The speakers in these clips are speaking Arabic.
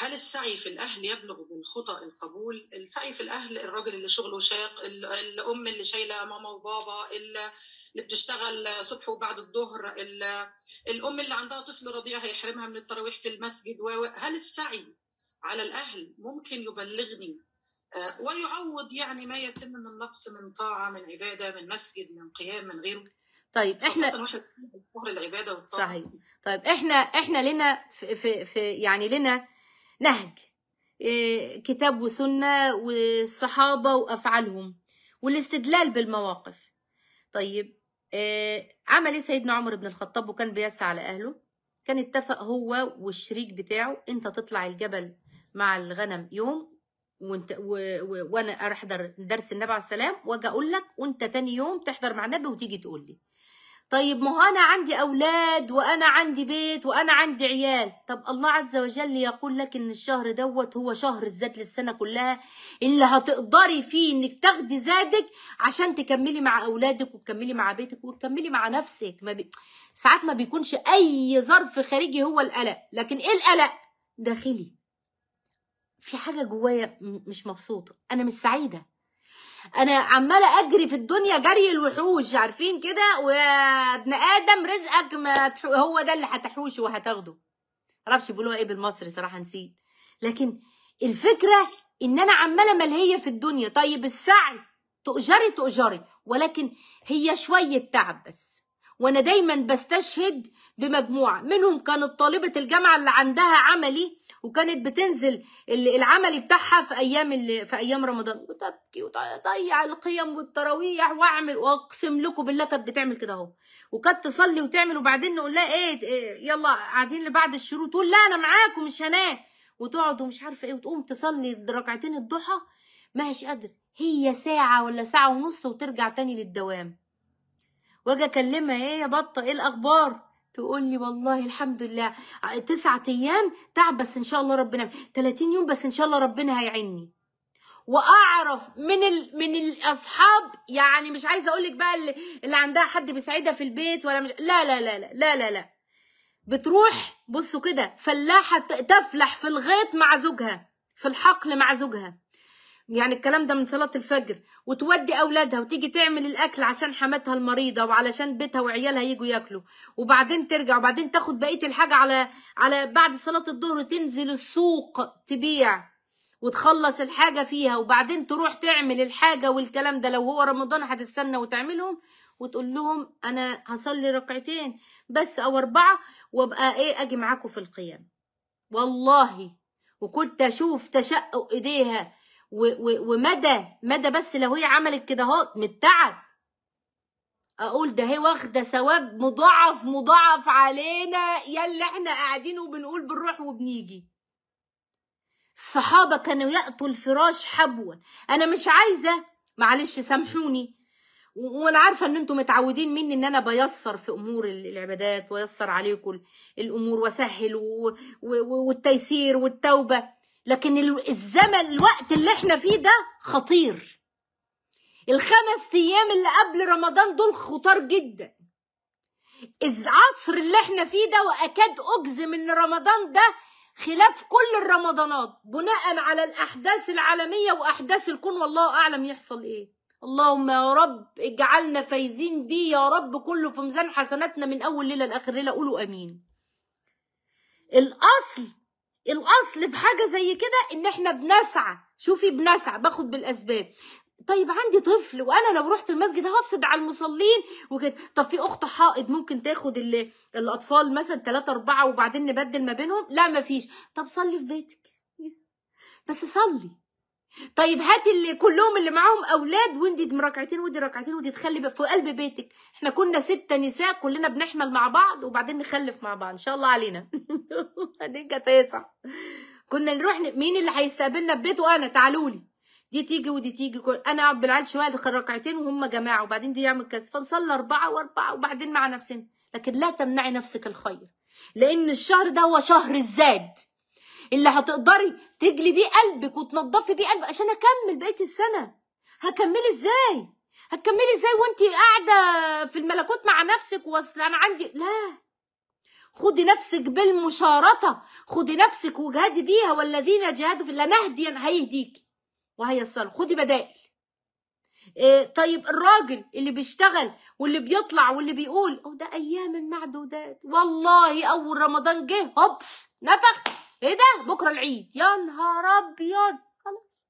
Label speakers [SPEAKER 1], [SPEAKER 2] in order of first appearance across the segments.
[SPEAKER 1] هل السعي في الأهل يبلغ بالخطى القبول؟ السعي في الأهل الراجل اللي شغله شاق، ال- الأم اللي شايلة ماما وبابا، ال- اللي بتشتغل صبح وبعد الظهر، ال- الأم اللي عندها طفل رضيع هيحرمها من التراويح في المسجد، هل السعي على الأهل ممكن يبلغني آه، ويعوض يعني ما يتم من نقص من طاعة من عبادة من مسجد من قيام من غيره؟
[SPEAKER 2] طيب
[SPEAKER 1] إحنا واحد العبادة والطاعة
[SPEAKER 2] صحيح طيب إحنا إحنا لنا في, في, في يعني لنا نهج إيه، كتاب وسنة والصحابة وأفعالهم والاستدلال بالمواقف. طيب إيه، عمل إيه سيدنا عمر بن الخطاب وكان بيسعى على أهله؟ كان اتفق هو والشريك بتاعه أنت تطلع الجبل مع الغنم يوم وانت و... و... وأنا احضر درس النبي عليه السلام وأجي أقول لك وأنت تاني يوم تحضر مع النبي وتيجي تقول لي. طيب ما هو أنا عندي أولاد وأنا عندي بيت وأنا عندي عيال. طب الله عز وجل يقول لك إن الشهر دوت هو شهر الزاد للسنة كلها اللي هتقدري فيه إنك تاخدي زادك عشان تكملي مع أولادك وتكملي مع بيتك وتكملي مع نفسك. ما بي... ساعات ما بيكونش أي ظرف خارجي هو القلق لكن إيه القلق؟ داخلي. في حاجة جوايا مش مبسوطة. أنا مش سعيدة. أنا عماله اجري في الدنيا جري الوحوش عارفين كده؟ ويا ابن آدم رزقك ما تحو... هو ده اللي هتحوشه وهتاخده. معرفش بيقولوها إيه بالمصري صراحة نسيت. لكن الفكرة إن أنا عمالة ملهية في الدنيا. طيب السعي تؤجري تؤجري ولكن هي شوية تعب بس. وأنا دايما بستشهد بمجموعة. منهم كانت طالبة الجامعة اللي عندها عملي وكانت بتنزل ال- العملي بتاعها في أيام في أيام رمضان. وتبكي وتضيع القيم والتراويح وأعمل وأقسم لكم بالله كانت بتعمل كده أهو. وكانت تصلي وتعمل وبعدين نقول لها إيه إيه، يلا قاعدين لبعد الشروق تقول لا أنا معاكم مش هنام. وتقعد ومش عارفة إيه وتقوم تصلي ركعتين الضحى. ما هيش قادرة. هي ساعة ولا ساعة ونص وترجع تاني للدوام. واجي اكلمها إيه يا بطة إيه الأخبار؟ تقول لي والله الحمد لله. تسعة أيام تعب بس إن شاء الله ربنا 30 يوم بس إن شاء الله ربنا هيعيني وأعرف من ال... من الأصحاب يعني مش عايزة أقول لك بقى اللي, اللي عندها حد بيساعدها في البيت ولا مش لا لا لا لا لا لا, لا. بتروح بصوا كده فلاحة تفلح في الغيط مع زوجها في الحقل مع زوجها. يعني الكلام ده من صلاة الفجر وتودي أولادها وتيجي تعمل الأكل عشان حماتها المريضة وعلشان بيتها وعيالها يجوا ياكلوا وبعدين ترجع وبعدين تاخد بقية الحاجة على على بعد صلاة الظهر تنزل السوق تبيع وتخلص الحاجة فيها وبعدين تروح تعمل الحاجة والكلام ده. لو هو رمضان هتستنى وتعملهم وتقول لهم أنا هصلي ركعتين بس أو أربعة وأبقى إيه أجي معاكم في القيام. والله وكنت أشوف تشقق إيديها ومدى مدى بس لو هي عملت كده اهو من التعب أقول ده هي واخدة ثواب مضاعف مضاعف علينا. يلا إحنا قاعدين وبنقول بنروح وبنيجي. الصحابة كانوا يأتوا الفراش حبوا أنا مش عايزة معلش سامحوني. وأنا عارفة إن أنتم متعودين مني إن أنا بيسر في أمور ال- العبادات ويسر عليكم ال- الأمور وأسهل والتيسير والتوبة. لكن ال- الزمن الوقت اللي إحنا فيه ده خطير. الخمس أيام اللي قبل رمضان دول خطار جدا. العصر اللي إحنا فيه ده وأكاد أجزم إن رمضان ده خلاف كل الرمضانات بناء على الأحداث العالمية وأحداث الكون. والله أعلم يحصل إيه. اللهم يا رب اجعلنا فايزين بيه يا رب كله في ميزان حسناتنا من أول ليلة لآخر ليلة. قولوا آمين. الأصل الأصل في حاجة زي كده إن إحنا بنسعى. شوفي بنسعى باخد بالأسباب. طيب عندي طفل وأنا لو رحت المسجد هفسد على المصلين وكده. طب في أخت حائض ممكن تاخد ال- الأطفال مثلا ثلاثة أربعة وبعدين نبدل ما بينهم؟ لا مفيش طب صلي في بيتك. بس صلي. طيب هاتي اللي كلهم اللي معاهم أولاد وانت ركعتين ودي ركعتين ودي تخلي في قلب بيتك. إحنا كنا ستة نساء كلنا بنحمل مع بعض وبعدين نخلف مع بعض. إن شاء الله علينا. هنيجي تسع كنا نروح مين اللي هيستقبلنا في بيته أنا تعالوا لي. دي تيجي ودي تيجي. كل... أنا أقعد بالعيال شوية أدخل ركعتين وهم جماعة وبعدين دي يعمل كذا. فنصلي أربعة وأربعة وبعدين مع نفسنا. لكن لا تمنعي نفسك الخير. لأن الشهر ده هو شهر الزاد. اللي هتقدري تجلي بيه قلبك وتنضفي بيه قلبك عشان أكمل بقية السنة. هكملي إزاي؟ هتكملي إزاي وانت قاعدة في الملكوت مع نفسك واصل أنا عندي لا. خدي نفسك بالمشارطة. خدي نفسك وجهدي بيها والذين جاهدوا في لنهدي هيهديك وهيصلوا خدي بدائل. إيه طيب الراجل اللي بيشتغل واللي بيطلع واللي بيقول أو ده أيام معدودات والله أول رمضان جه هوب نفخ. إيه ده؟ بكرة العيد. يا نهار أبيض. خلاص.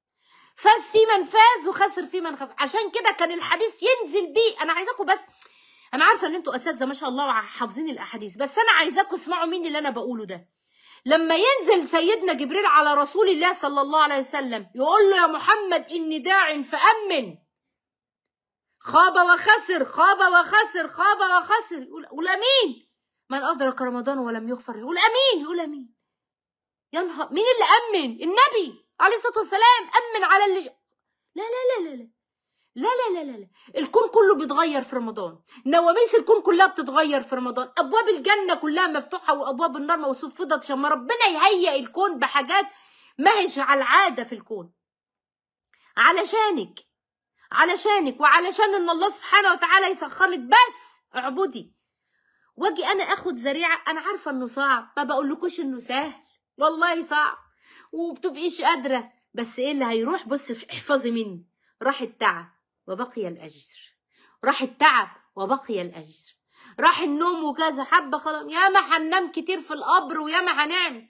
[SPEAKER 2] فاز في من فاز وخسر في من خسر. عشان كده كان الحديث ينزل بيه. أنا عايزاكم بس أنا عارفة إن أنتوا أساتذة ما شاء الله وحافظين الأحاديث بس أنا عايزاكم اسمعوا مني اللي أنا بقوله ده. لما ينزل سيدنا جبريل على رسول الله صلى الله عليه وسلم يقول له يا محمد إني داع فأمن. خاب وخسر خاب وخسر خاب وخسر. يقول أمين. من أدرك رمضان ولم يغفر. يقول أمين. يقول أمين. يا نهار مين اللي امن النبي عليه الصلاه والسلام امن على اللي لا لا لا لا لا لا لا لا لا لا الكون كله بيتغير في رمضان نواميس الكون كلها بتتغير في رمضان ابواب الجنه كلها مفتوحه وابواب النار موصوفه عشان ما ربنا يهيئ الكون بحاجات ما هيش على العاده في الكون علشانك علشانك وعلشان ان الله سبحانه وتعالى يسخر لك بس اعبدي واجي أنا اخد ذريعه أنا عارفه انه صعب ما بقولكوش انه سهل والله صعب. وبتبقيش قادرة. بس إيه اللي هيروح؟ بص احفظي مني. راح التعب وبقي الأجر. راح التعب وبقي الأجر. راح النوم وكذا. حبة خلاص. يا ما هننام كتير في القبر ويا ما هنعمل.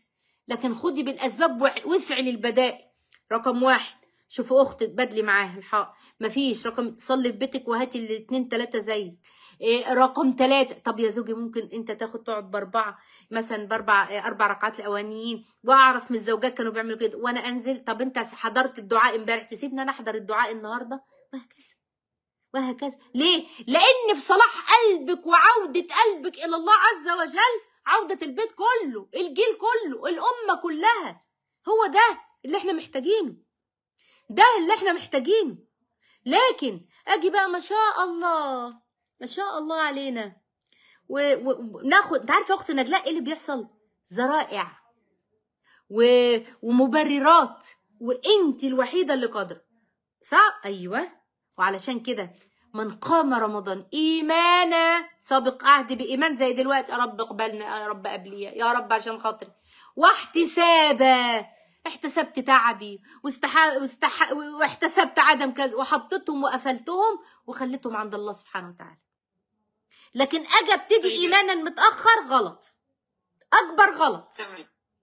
[SPEAKER 2] لكن خدي بالأسباب واسعي للبدائل. رقم واحد. شوفي اخت تبادلي معاها الحق. مفيش. رقم صلي في بيتك وهاتي الاتنين تلاتة زيك إيه رقم تلاتة. طب يا زوجي ممكن أنت تاخد تقعد بأربعة مثلا بأربع أربع ركعات الأولانيين. وأعرف من الزوجات كانوا بيعملوا كده. وأنا أنزل. طب أنت حضرت الدعاء امبارح؟ تسيبني أنا أحضر الدعاء النهارده؟ وهكذا. وهكذا. ليه؟ لأن في صلاح قلبك وعودة قلبك إلى الله عز وجل عودة البيت كله الجيل كله الأمة كلها. هو ده اللي إحنا محتاجينه. ده اللي إحنا محتاجينه. لكن أجي بقى ما شاء الله ما شاء الله علينا. وناخد انت عارفه يا اخت نجلاء إيه اللي بيحصل؟ ذرائع و... ومبررات. وانت الوحيدة اللي قادرة. صح؟ أيوه. وعلشان كده من قام رمضان إيمانا سابق عهد بإيمان زي دلوقتي. يا رب اقبلنا يا رب قبلي يا رب عشان خاطري. واحتسابا. احتسبت تعبي واستح... واستح... واحتسبت عدم كذا وحطيتهم وقفلتهم وخليتهم عند الله سبحانه وتعالى. لكن أجي ابتدي ايمانا متأخر غلط. أكبر غلط.
[SPEAKER 1] تمام.